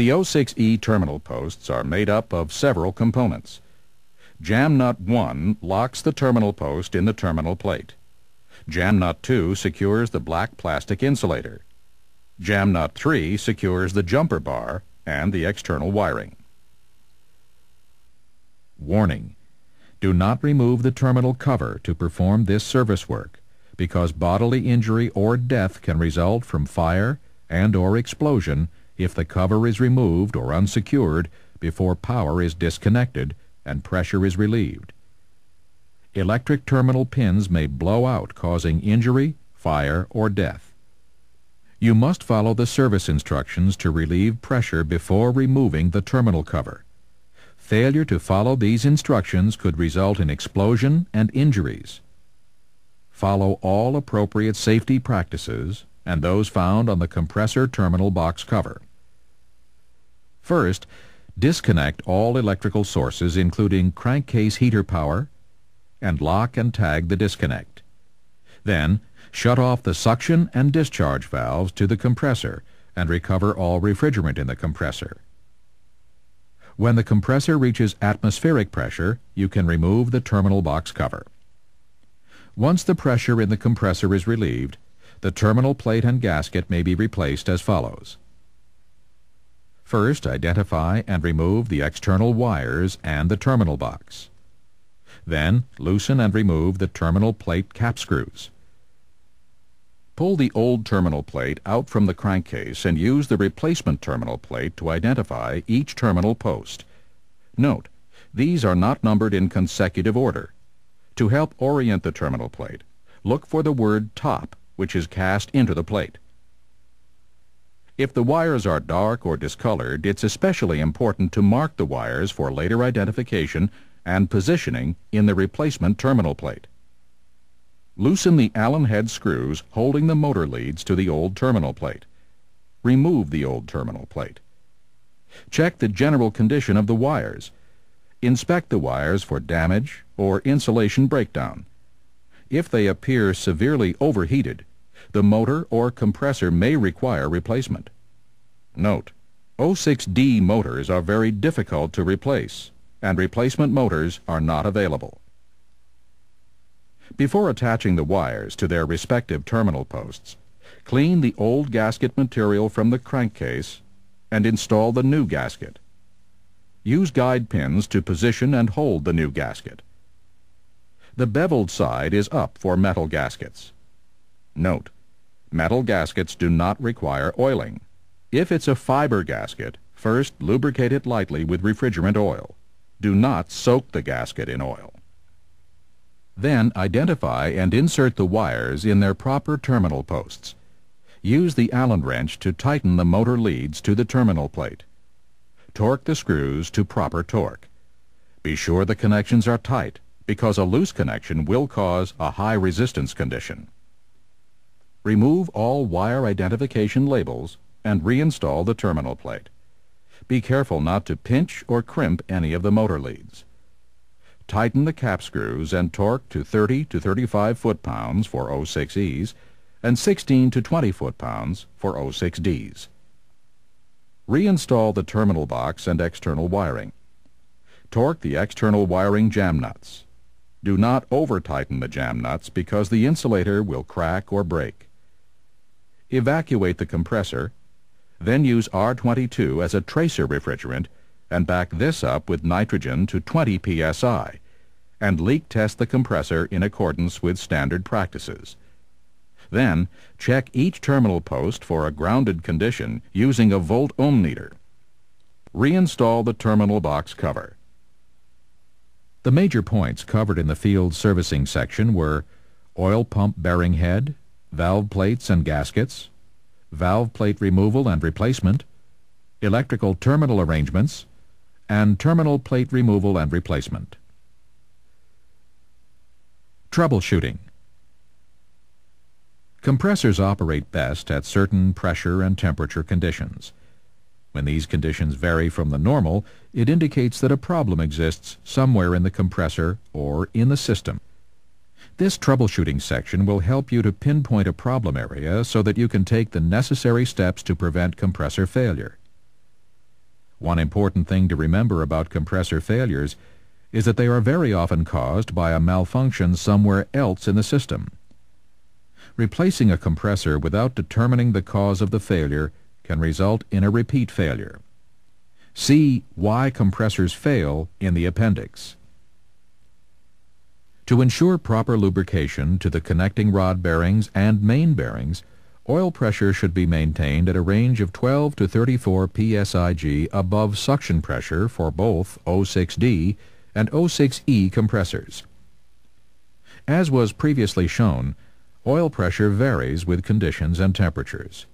The O6E terminal posts are made up of several components. Jam nut 1 locks the terminal post in the terminal plate. Jam nut 2 secures the black plastic insulator. Jam nut 3 secures the jumper bar and the external wiring. Warning. Do not remove the terminal cover to perform this service work because bodily injury or death can result from fire and or explosion if the cover is removed or unsecured before power is disconnected and pressure is relieved. Electric terminal pins may blow out causing injury, fire, or death. You must follow the service instructions to relieve pressure before removing the terminal cover. Failure to follow these instructions could result in explosion and injuries. Follow all appropriate safety practices and those found on the compressor terminal box cover. First, disconnect all electrical sources including crankcase heater power and lock and tag the disconnect. Then, shut off the suction and discharge valves to the compressor and recover all refrigerant in the compressor. When the compressor reaches atmospheric pressure, you can remove the terminal box cover. Once the pressure in the compressor is relieved, the terminal plate and gasket may be replaced as follows. First, identify and remove the external wires and the terminal box. Then, loosen and remove the terminal plate cap screws. Pull the old terminal plate out from the crankcase and use the replacement terminal plate to identify each terminal post. Note, these are not numbered in consecutive order. To help orient the terminal plate, look for the word top, which is cast into the plate. If the wires are dark or discolored, it's especially important to mark the wires for later identification and positioning in the replacement terminal plate. Loosen the Allen head screws holding the motor leads to the old terminal plate. Remove the old terminal plate. Check the general condition of the wires. Inspect the wires for damage or insulation breakdown. If they appear severely overheated, the motor or compressor may require replacement. Note, O6D motors are very difficult to replace, and replacement motors are not available. Before attaching the wires to their respective terminal posts, clean the old gasket material from the crankcase and install the new gasket. Use guide pins to position and hold the new gasket. The beveled side is up for metal gaskets. Note, metal gaskets do not require oiling. If it's a fiber gasket, first lubricate it lightly with refrigerant oil. Do not soak the gasket in oil. Then identify and insert the wires in their proper terminal posts. Use the Allen wrench to tighten the motor leads to the terminal plate. Torque the screws to proper torque. Be sure the connections are tight because a loose connection will cause a high resistance condition. Remove all wire identification labels and reinstall the terminal plate. Be careful not to pinch or crimp any of the motor leads. Tighten the cap screws and torque to 30 to 35 foot-pounds for O6Es and 16 to 20 foot-pounds for O6Ds. Reinstall the terminal box and external wiring. Torque the external wiring jam nuts. Do not over-tighten the jam nuts because the insulator will crack or break. Evacuate the compressor, then use R22 as a tracer refrigerant and back this up with nitrogen to 20 psi, and leak test the compressor in accordance with standard practices. Then, check each terminal post for a grounded condition using a volt ohm meter. Reinstall the terminal box cover. The major points covered in the field servicing section were oil pump bearing head, valve plates and gaskets, valve plate removal and replacement, electrical terminal arrangements, and terminal plate removal and replacement. Troubleshooting Compressors operate best at certain pressure and temperature conditions. When these conditions vary from the normal, it indicates that a problem exists somewhere in the compressor or in the system. This troubleshooting section will help you to pinpoint a problem area so that you can take the necessary steps to prevent compressor failure. One important thing to remember about compressor failures is that they are very often caused by a malfunction somewhere else in the system. Replacing a compressor without determining the cause of the failure can result in a repeat failure. See why compressors fail in the appendix. To ensure proper lubrication to the connecting rod bearings and main bearings, oil pressure should be maintained at a range of 12 to 34 psig above suction pressure for both O6D and O6E compressors. As was previously shown, oil pressure varies with conditions and temperatures.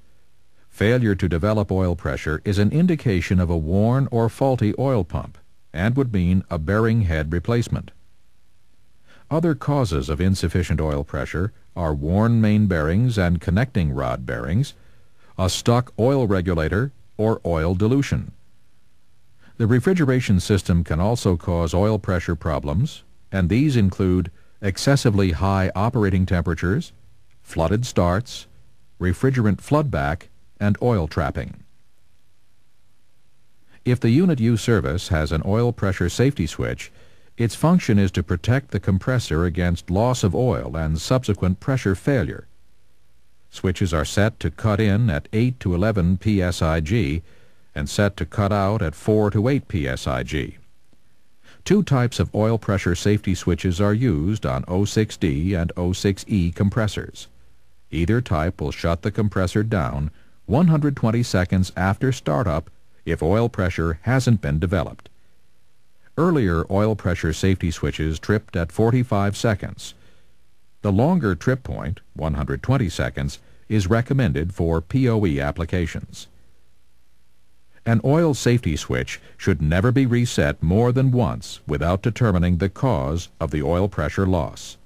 Failure to develop oil pressure is an indication of a worn or faulty oil pump and would mean a bearing head replacement. Other causes of insufficient oil pressure are worn main bearings and connecting rod bearings, a stuck oil regulator, or oil dilution. The refrigeration system can also cause oil pressure problems, and these include excessively high operating temperatures, flooded starts, refrigerant floodback, and oil trapping. If the unit you service has an oil pressure safety switch, its function is to protect the compressor against loss of oil and subsequent pressure failure. Switches are set to cut in at 8 to 11 psig and set to cut out at 4 to 8 psig. Two types of oil pressure safety switches are used on O6D and O6E compressors. Either type will shut the compressor down 120 seconds after startup if oil pressure hasn't been developed. Earlier oil pressure safety switches tripped at 45 seconds. The longer trip point, 120 seconds, is recommended for POE applications. An oil safety switch should never be reset more than once without determining the cause of the oil pressure loss.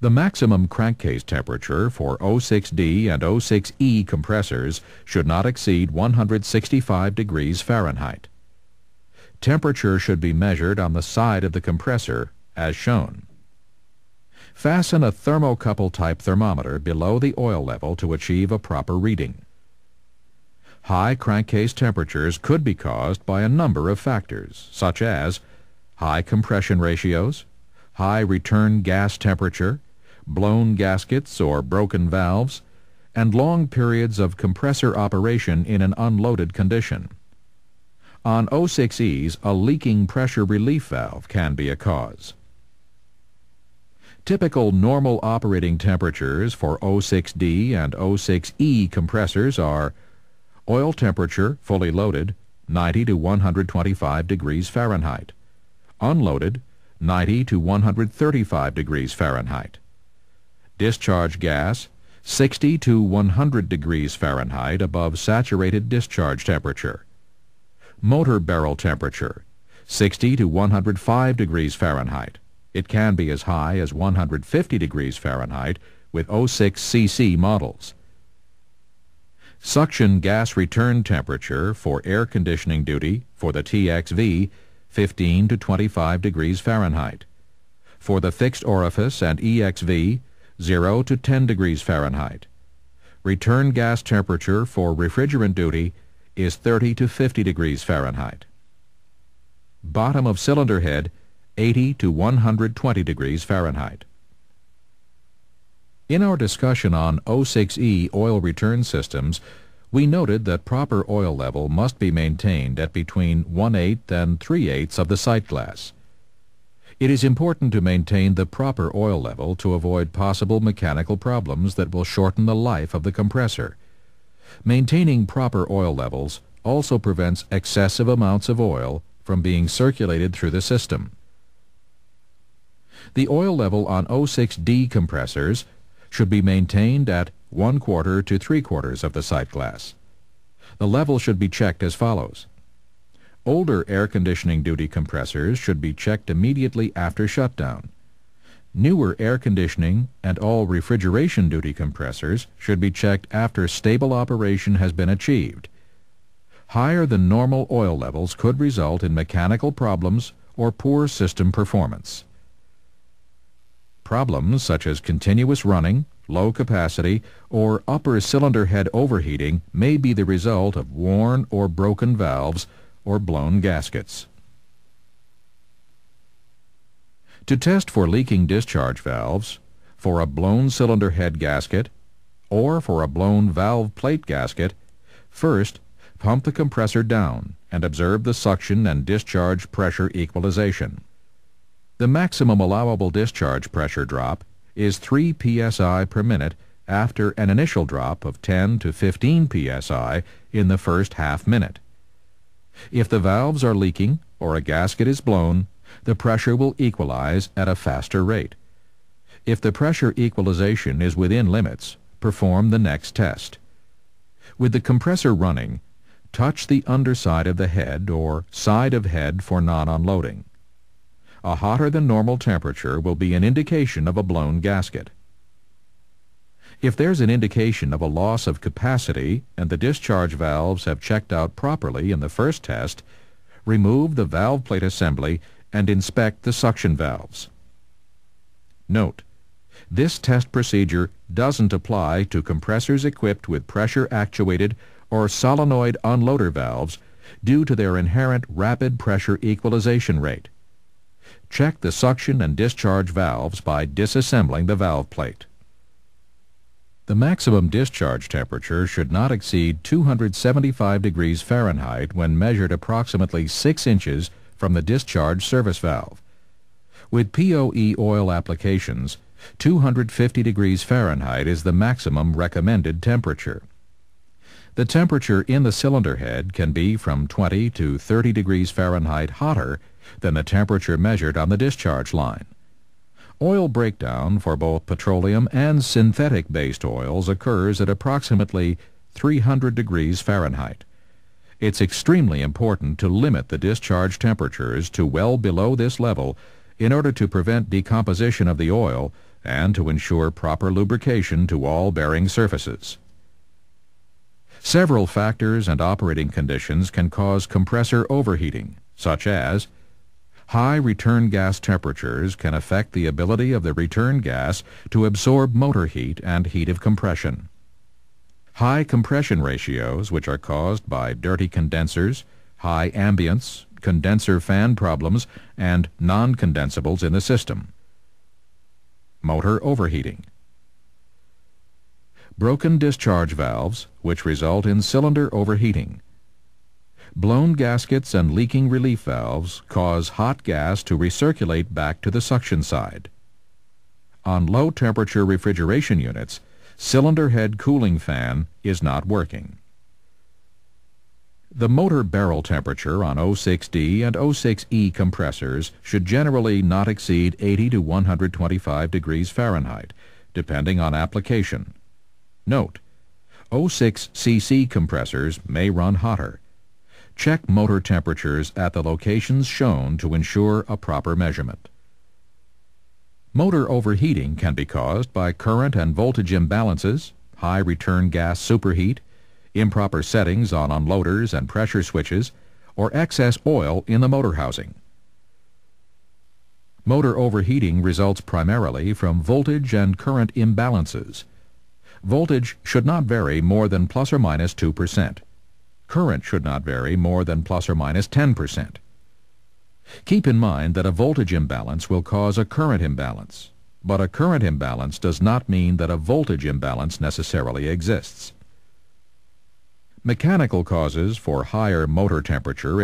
The maximum crankcase temperature for O6D and O6E compressors should not exceed 165 degrees Fahrenheit. Temperature should be measured on the side of the compressor, as shown. Fasten a thermocouple type thermometer below the oil level to achieve a proper reading. High crankcase temperatures could be caused by a number of factors, such as high compression ratios, high return gas temperature, blown gaskets or broken valves, and long periods of compressor operation in an unloaded condition. On O6Es, a leaking pressure relief valve can be a cause. Typical normal operating temperatures for O6D and O6E compressors are oil temperature, fully loaded, 90 to 125 degrees Fahrenheit. Unloaded, 90 to 135 degrees Fahrenheit. Discharge gas, 60 to 100 degrees Fahrenheit above saturated discharge temperature motor barrel temperature, 60 to 105 degrees Fahrenheit. It can be as high as 150 degrees Fahrenheit with O6CC models. Suction gas return temperature for air conditioning duty for the TXV, 15 to 25 degrees Fahrenheit. For the fixed orifice and EXV, 0 to 10 degrees Fahrenheit. Return gas temperature for refrigerant duty is 30 to 50 degrees Fahrenheit. Bottom of cylinder head 80 to 120 degrees Fahrenheit. In our discussion on O6E oil return systems, we noted that proper oil level must be maintained at between 1 8 and 3 eighths of the sight glass. It is important to maintain the proper oil level to avoid possible mechanical problems that will shorten the life of the compressor. Maintaining proper oil levels also prevents excessive amounts of oil from being circulated through the system. The oil level on O6D compressors should be maintained at 1 quarter to 3 quarters of the sight glass. The level should be checked as follows. Older air conditioning duty compressors should be checked immediately after shutdown. Newer air conditioning and all refrigeration duty compressors should be checked after stable operation has been achieved. Higher than normal oil levels could result in mechanical problems or poor system performance. Problems such as continuous running, low capacity, or upper cylinder head overheating may be the result of worn or broken valves or blown gaskets. To test for leaking discharge valves, for a blown cylinder head gasket, or for a blown valve plate gasket, first pump the compressor down and observe the suction and discharge pressure equalization. The maximum allowable discharge pressure drop is 3 psi per minute after an initial drop of 10 to 15 psi in the first half minute. If the valves are leaking or a gasket is blown, the pressure will equalize at a faster rate. If the pressure equalization is within limits, perform the next test. With the compressor running, touch the underside of the head or side of head for non-unloading. A hotter than normal temperature will be an indication of a blown gasket. If there's an indication of a loss of capacity and the discharge valves have checked out properly in the first test, remove the valve plate assembly and inspect the suction valves. Note, this test procedure doesn't apply to compressors equipped with pressure-actuated or solenoid unloader valves due to their inherent rapid pressure equalization rate. Check the suction and discharge valves by disassembling the valve plate. The maximum discharge temperature should not exceed 275 degrees Fahrenheit when measured approximately 6 inches from the discharge service valve. With POE oil applications, 250 degrees Fahrenheit is the maximum recommended temperature. The temperature in the cylinder head can be from 20 to 30 degrees Fahrenheit hotter than the temperature measured on the discharge line. Oil breakdown for both petroleum and synthetic-based oils occurs at approximately 300 degrees Fahrenheit. It's extremely important to limit the discharge temperatures to well below this level in order to prevent decomposition of the oil and to ensure proper lubrication to all bearing surfaces. Several factors and operating conditions can cause compressor overheating, such as High return gas temperatures can affect the ability of the return gas to absorb motor heat and heat of compression. High compression ratios, which are caused by dirty condensers, high ambience, condenser fan problems, and non-condensables in the system. Motor overheating. Broken discharge valves, which result in cylinder overheating. Blown gaskets and leaking relief valves cause hot gas to recirculate back to the suction side. On low temperature refrigeration units, cylinder head cooling fan is not working. The motor barrel temperature on O6D and O6E compressors should generally not exceed 80 to 125 degrees Fahrenheit, depending on application. Note, O6CC compressors may run hotter, Check motor temperatures at the locations shown to ensure a proper measurement. Motor overheating can be caused by current and voltage imbalances, high return gas superheat, improper settings on unloaders and pressure switches, or excess oil in the motor housing. Motor overheating results primarily from voltage and current imbalances. Voltage should not vary more than plus or minus 2%. Current should not vary more than plus or minus 10%. Keep in mind that a voltage imbalance will cause a current imbalance, but a current imbalance does not mean that a voltage imbalance necessarily exists. Mechanical causes for higher motor temperature